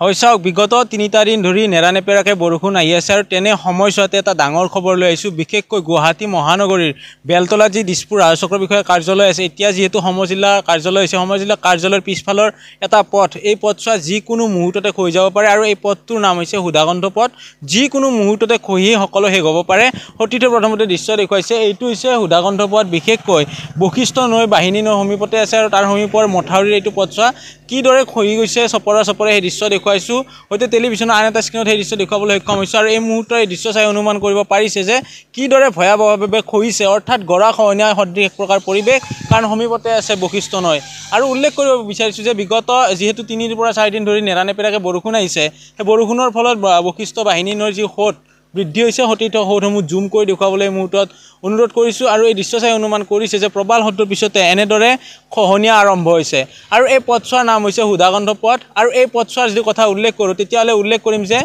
হয় চাওক বিগত তিনিটা দিন ধৰি নেৰানেপেৰাকৈ বৰষুণ আহি আছে আৰু তেনে সময়ছোৱাতে এটা ডাঙৰ খবৰ লৈ আহিছোঁ বিশেষকৈ গুৱাহাটী মহানগৰীৰ বেলতলাত যি দিছপুৰ ৰাজ চক্ৰ বিষয়াৰ কাৰ্যালয় আছে এতিয়া যিহেতু সমজিল্লাৰ কাৰ্যালয় হৈছে সমজিল্লা কাৰ্যালয়ৰ পিছফালৰ এটা পথ এই পথছোৱা যিকোনো মুহূৰ্ততে খহি যাব পাৰে আৰু এই পথটোৰ নাম হৈছে সুধাকণ্ঠ পথ যিকোনো মুহূৰ্ততে খহি সকলো শেষ হ'ব পাৰে। সতীৰ্থ প্ৰথমতে দৃশ্য দেখুৱাইছে এইটো হৈছে সুধাকণ্ঠ পথ বিশেষকৈ বশিষ্ঠ নৈ বাহিনী নৈ সমীপতে আছে আৰু তাৰ সমীপৰ মথাউৰিৰ এইটো পথছোৱা কিদৰে খহি গৈছে চপৰা চপৰে সেই দৃশ্য দেখুৱাইছোঁ। সৈতে টেলিভিশ্যনৰ আন এটা স্ক্ৰীণত সেই দৃশ্য দেখুৱাবলৈ সক্ষম হৈছোঁ আৰু এই মুহূৰ্তৰ এই দৃশ্য চাই অনুমান কৰিব পাৰিছে যে কিদৰে ভয়াৱহভাৱে খহিছে অৰ্থাৎ গৰা খহনীয়া সদৃশ এক প্ৰকাৰ পৰিৱেশ কাৰণ সমীপতে আছে বশিষ্ঠ নৈ। আৰু উল্লেখ কৰিব বিচাৰিছোঁ যে বিগত যিহেতু তিনিৰ পৰা চাৰিদিন ধৰি নেৰানেপেৰাকৈ বৰষুণ আহিছে সেই বৰষুণৰ ফলত বশিষ্ঠ বাহিনী নৈৰ যি সোঁত বৃদ্ধি হৈছে সতীৰ্থ সোঁতসমূহ জুম কৰি দেখুৱাবলৈ মুহূৰ্তত অনুৰোধ কৰিছোঁ আৰু এই দৃশ্য চাই অনুমান কৰিছে যে প্ৰবাল হ্ৰদটোৰ পিছতে এনেদৰে খহনীয়া আৰম্ভ হৈছে। আৰু এই পথছোৱাৰ নাম হৈছে সুধাকণ্ঠ পথ। আৰু এই পথছোৱাৰ যদি কথা উল্লেখ কৰোঁ তেতিয়াহ'লে উল্লেখ কৰিম যে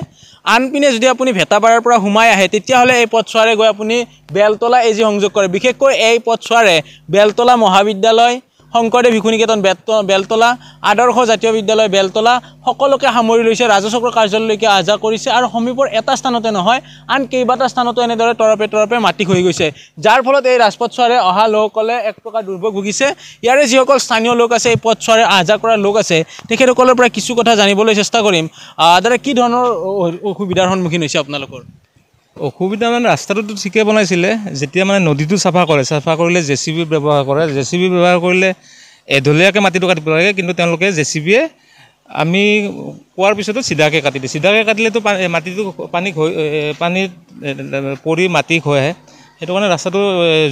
আনপিনে যদি আপুনি ভেটাপাৰাৰ পৰা সোমাই আহে তেতিয়াহ'লে এই পথছোৱাৰে গৈ আপুনি বেলতলা এজি সংযোগ কৰে। বিশেষকৈ এই পথছোৱাৰে বেলতলা মহাবিদ্যালয় শংকৰদেৱ শিশু নিকেতন বেত বেলতলা আদৰ্শ জাতীয় বিদ্যালয় বেলতলা সকলোকে সামৰি লৈছে ৰাজচক্ৰ কাৰ্যালয়লৈকে আহ যাহ কৰিছে আৰু সমীপৰ এটা স্থানতে নহয় আন কেইবাটা স্থানতো এনেদৰে তৰপে তৰপে মাটি খহি গৈছে। যাৰ ফলত এই ৰাজপথছোৱাৰে অহা লোকসকলে এক প্ৰকাৰ দুৰ্ভোগ ভুগিছে। ইয়াৰে যিসকল স্থানীয় লোক আছে এই পথছোৱাৰে আহ যাহ কৰা লোক আছে তেখেতসকলৰ পৰা কিছু কথা জানিবলৈ চেষ্টা কৰিম। দাদা কি ধৰণৰ অসুবিধাৰ সন্মুখীন হৈছে আপোনালোকৰ? অসুবিধা মানে ৰাস্তাটোতো ঠিকে বনাইছিলে যেতিয়া মানে নদীটো চাফা কৰে চাফা কৰিলে জে চি বি ব্যৱহাৰ কৰে জে চি বি ব্যৱহাৰ কৰিলে এঢলীয়াকৈ মাটিটো কাটিব লাগে কিন্তু তেওঁলোকে জে চি বিয়ে আমি কোৱাৰ পিছতো চিধাকৈ কাটি দিয়ে। চিধাকৈ কাটিলেতো মাটিটো পানী খহি পানীত পৰি মাটি আহে। সেইটো কাৰণে ৰাস্তাটো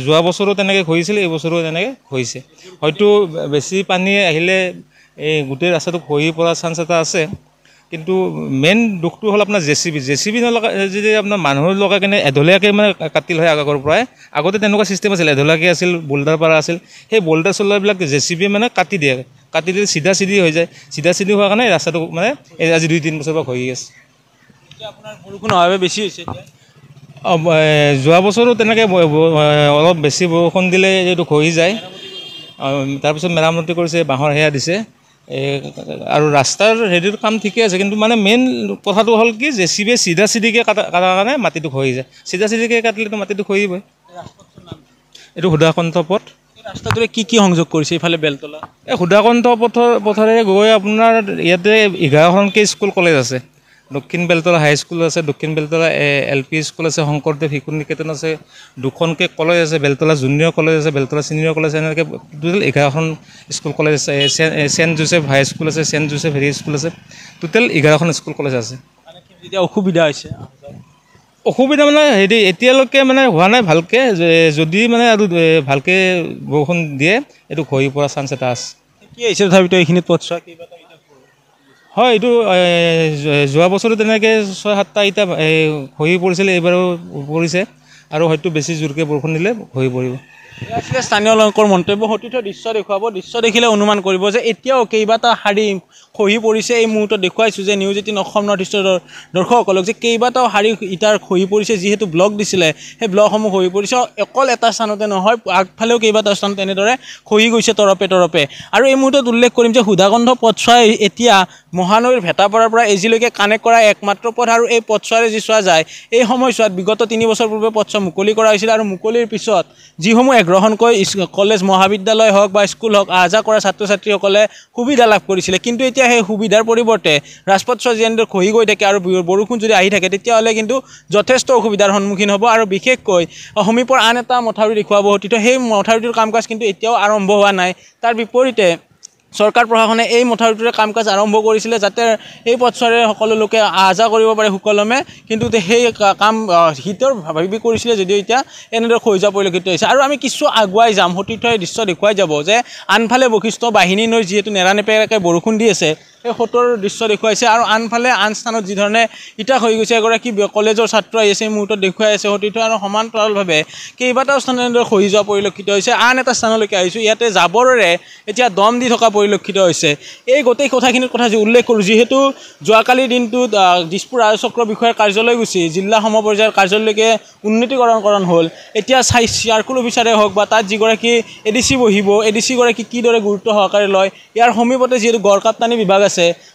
যোৱা বছৰো তেনেকৈ খহিছিলে এই বছৰো তেনেকৈ খহিছে হয়তো বেছি পানী আহিলে এই গোটেই ৰাস্তাটো খহি পৰাৰ চান্স এটা আছে। কিন্তু মেইন দুখটো হ'ল আপোনাৰ J C B J C B নলগাই যদি আপোনাৰ মানুহ লগাই কিনে এঢলীয়াকৈ মানে কাটিল হয় আগৰ পৰাই আগতে তেনেকুৱা ছিষ্টেম আছিল এঢলীয়াকৈ আছিল বোল্ডাৰ পাৰা আছিল সেই বোল্ডাৰ চোল্ডাৰবিলাক জে চি বিয়ে মানে কাটি দিয়ে। কাটি দিলে চিধা চিধি হৈ যায়। চিধা চিধি হোৱাৰ কাৰণে ৰাস্তাটো মানে আজি দুই তিনি বছৰৰ পৰা খহি আছে। আপোনাৰ বৰষুণ অহাৰ বাবে বেছি হৈছে যোৱা বছৰো তেনেকৈ অলপ বেছি বৰষুণ দিলে এইটো খহি যায়। তাৰপিছত মেৰামতি কৰিছে বাঁহৰ সেয়া দিছে। আৰু ৰাস্তাৰ হেৰিৰ কাম ঠিকে আছে কিন্তু মানে মেইন কথাটো হ'ল কি জে চি বিয়ে চিধা চিধিকৈ কাটা কটাৰ কাৰণে মাটিটো খহি যায়। চিধা চিধিকৈ কাটিলেতো মাটিটো খহিবই এইটো সুধাকণ্ঠ পথ। ৰাস্তাটোৰে কি কি সংযোগ কৰিছে এইফালে বেলতলা? এই সুধাকণ্ঠ পথৰ পথেৰে গৈ আপোনাৰ ইয়াতে এঘাৰখনকৈ স্কুল কলেজ আছে। দক্ষিণ বেলতলা হাইস্কুল আছে দক্ষিণ বেলতলা এল পি স্কুল আছে শংকৰদেৱ শিশু নিকেতন আছে দুখনকৈ কলেজ আছে বেলতলা জুনিয়ৰ কলেজ আছে বেলতলা চিনিয়ৰ কলেজ এনেকৈ টোটেল এঘাৰখন স্কুল কলেজ আছে চেণ্ট জোচেফ হাই স্কুল আছে চেণ্ট জোচেফ হেৰি স্কুল আছে টোটেল এঘাৰখন স্কুল কলেজ আছে। এতিয়া অসুবিধা হৈছে? অসুবিধা মানে হেৰি এতিয়ালৈকে মানে হোৱা নাই ভালকৈ যদি মানে আৰু ভালকৈ বৰষুণ দিয়ে এইটো খহি পৰা চান্স এটা আছে। কি আহিছে তথাপিতো এইখিনিত পথছোৱা কেইবাটা হয় এইটো যোৱা বছৰো তেনেকৈ ছয় সাতটা ইটা খহি পৰিছিলে এইবাৰো পৰিছে। আৰু হয়তো বেছি জোৰকৈ বৰষুণ দিলে খহি পৰিব। আছিলে স্থানীয় লোকৰ মন্তব্য সতীৰ্থ দৃশ্য দেখুৱাব দৃশ্য দেখিলে অনুমান কৰিব যে এতিয়াও কেইবাটা শাৰী খহি পৰিছে। এই মুহূৰ্তত দেখুৱাইছোঁ যে নিউজ এইটিন অসম নৰ্থ ইষ্টৰ দৰ্শকসকলক যে কেইবাটাও শাৰী ইটাৰ খহি পৰিছে যিহেতু ব্লক দিছিলে সেই ব্লকসমূহ খহি পৰিছে। অকল এটা স্থানতে নহয় আগফালেও কেইবাটাও স্থানত এনেদৰে খহি গৈছে তৰপে তৰপে। আৰু এই মুহূৰ্তত উল্লেখ কৰিম যে সুধাকণ্ঠ পথছোৱাই এতিয়া মহানৈৰ ভেটাপাৰাৰ পৰা এজিলৈকে কানেক্ট কৰা একমাত্ৰ পথ আৰু এই পথছোৱাৰে যি চোৱা যায় এই সময়ছোৱাত বিগত তিনি বছৰ পূৰ্বে পথছোৱা মুকলি কৰা হৈছিল আৰু মুকলিৰ পিছত যিসমূহ গ্ৰহণকৈ কলেজ মহাবিদ্যালয় হওক বা স্কুল হওক আহ যাহ কৰা ছাত্ৰ ছাত্ৰীসকলে সুবিধা লাভ কৰিছিলে। কিন্তু এতিয়া সেই সুবিধাৰ পৰিৱৰ্তে ৰাজপথছোৱা যেনেদৰে খহি গৈ থাকে আৰু বৰষুণ যদি আহি থাকে তেতিয়াহ'লে কিন্তু যথেষ্ট অসুবিধাৰ সন্মুখীন হ'ব আৰু বিশেষকৈ সমীপৰ আন এটা মথাউৰি দেখুৱাব অতীত সেই মথাউৰিটোৰ কাম কাজ কিন্তু এতিয়াও আৰম্ভ হোৱা নাই। তাৰ বিপৰীতে চৰকাৰ প্ৰশাসনে এই মথাউৰিটোৰে কাম কাজ আৰম্ভ কৰিছিলে যাতে এই পথছোৱাৰে সকলো লোকে আহ যাহ কৰিব পাৰে সুকলমে। কিন্তু সেই কাম হিতৰ ভাবি কৰিছিলে যদিও এতিয়া এনেদৰে খহি যোৱা পৰিলক্ষিত হৈছে। আৰু আমি কিছু আগুৱাই যাম সতীৰ্থই দৃশ্য দেখুৱাই যাব যে আনফালে বশিষ্ঠ বাহিনী নৈ যিহেতু নেৰানেপেৰাকৈ বৰষুণ দি আছে সেই সোঁতৰ দৃশ্য দেখুৱাইছে আৰু আনফালে আন স্থানত যিধৰণে ইটা হৈ গৈছে এগৰাকী কলেজৰ ছাত্ৰ আহি আছে এই মুহূৰ্তত দেখুৱাই আছে। সতীৰ্থ আৰু সমান্তৰালভাৱে কেইবাটাও স্থানত এনেদৰে খহি যোৱা পৰিলক্ষিত হৈছে। আন এটা স্থানলৈকে আহিছোঁ। ইয়াতে জাবৰেৰে এতিয়া দম দি থকা পৰিলক্ষিত হৈছে। এই গোটেই কথাখিনিৰ কথা উল্লেখ কৰোঁ যিহেতু যোৱাকালিৰ দিনটোত দিছপুৰ ৰাজ চক্ৰ বিষয়াৰ কাৰ্যালয় গুচি জিলা সমপৰ্যায়ৰ কাৰ্যালয়লৈকে উন্নীতিকৰণকৰণ হ'ল। এতিয়া চাই চাৰ্কুল অফিচাৰে হওক বা তাত যিগৰাকী এ ডি চি বহিব এ ডি চিগৰাকী কিদৰে গুৰুত্ব সহকাৰে লয় ইয়াৰ সমীপতে যিহেতু গড় কাপ্তানি বিভাগ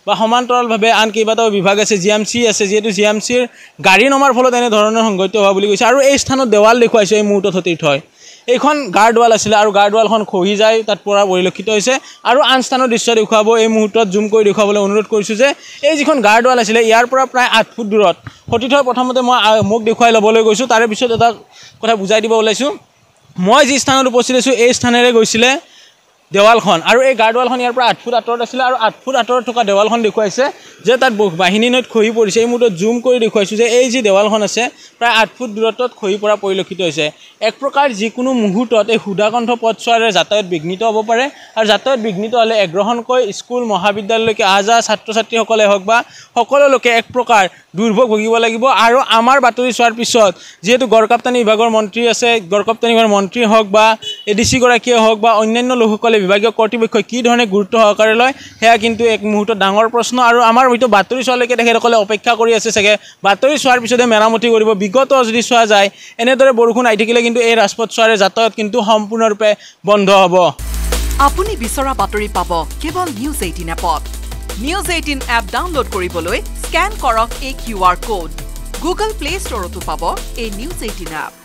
বা সমান্তৰালভাৱে আন কেইবাটাও বিভাগ আছে জি এম চি আছে যিহেতু জি এম চিৰ গাড়ী নমাৰ ফলত এনেধৰণৰ সংঘটিত হোৱা বুলি কৈছে। আৰু এই স্থানত দেৱাল দেখুৱাইছে এই মুহূৰ্তত সতীৰ্থ হয়। এইখন গাৰ্ড ৱাল আছিলে আৰু গাৰ্ড ৱালখন খহি যায় তাত পৰা পৰিলক্ষিত হৈছে। আৰু আন স্থানৰ দৃশ্য দেখুৱাব এই মুহূৰ্তত জুম কৰি দেখুৱাবলৈ অনুৰোধ কৰিছোঁ যে এই যিখন গাৰ্ড ৱাল আছিলে ইয়াৰ পৰা প্ৰায় আঠ ফুট দূৰত। সতীৰ্থ প্ৰথমতে মই মোক দেখুৱাই ল'বলৈ গৈছোঁ। তাৰে পিছত এটা কথা বুজাই দিব ওলাইছোঁ। মই যি স্থানত উপস্থিত আছোঁ এই স্থানেৰে গৈছিলে দেৱালখন আৰু এই গাৰ্ড ৱালখন ইয়াৰ পৰা আঠ ফুট আঁতৰত আছিলে আৰু আঠ ফুট আঁতৰত থকা দেৱালখন দেখুৱাইছে যে তাত বাহিনী নৈত খহি পৰিছে। এই মুহূৰ্তত জুম কৰি দেখুৱাইছোঁ যে এই যি দেৱালখন আছে প্ৰায় আঠ ফুট দূৰত্বত খহি পৰা পৰিলক্ষিত হৈছে। এক প্ৰকাৰ যিকোনো মুহূৰ্তত এই সুধাকণ্ঠ পথছোৱাৰে যাতায়াত বিঘ্নিত হ'ব পাৰে আৰু যাতায়াত বিঘ্নিত হ'লে এগ্ৰহণকৈ স্কুল মহাবিদ্যালয়লৈকে অহা যোৱা ছাত্ৰ ছাত্ৰীসকলে হওক বা সকলো লোকে এক প্ৰকাৰ দুৰ্ভোগ ভুগিব লাগিব আৰু আমাৰ বাতৰি চোৱাৰ পিছত যিহেতু গড়কাপ্তানি বিভাগৰ মন্ত্ৰী আছে গড়কাপ্তানি বিভাগৰ মন্ত্ৰী হওক বা এ ডি চিগৰাকীয়ে হওক বা অন্যান্য লোকসকলে বিভাগীয় কৰ্তৃপক্ষই কি ধৰণে গুৰুত্ব সহকাৰে লয় সেয়া কিন্তু এক মুহূৰ্তত ডাঙৰ প্ৰশ্ন। আৰু আমাৰ হয়তো বাতৰি চোৱালৈকে তেখেতসকলে অপেক্ষা কৰি আছে চাগে। বাতৰি চোৱাৰ পিছতে মেৰামতি কৰিব। বিগত যদি চোৱা যায় এনেদৰে বৰষুণ আহি থাকিলে কিন্তু এই ৰাজপথ চোৱাৰে যাতায়াত কিন্তু সম্পূৰ্ণৰূপে বন্ধ হ'ব। আপুনি বিচৰা বাতৰি পাব। কেৱল নিউজ এইটিন এপত। নিউজ এইটিন এপ ডাউনলোড কৰিবলৈ স্কেন কৰক এই Q R code. Google Play ষ্টৰতো পাব এই নিউজ এইটিন এপ।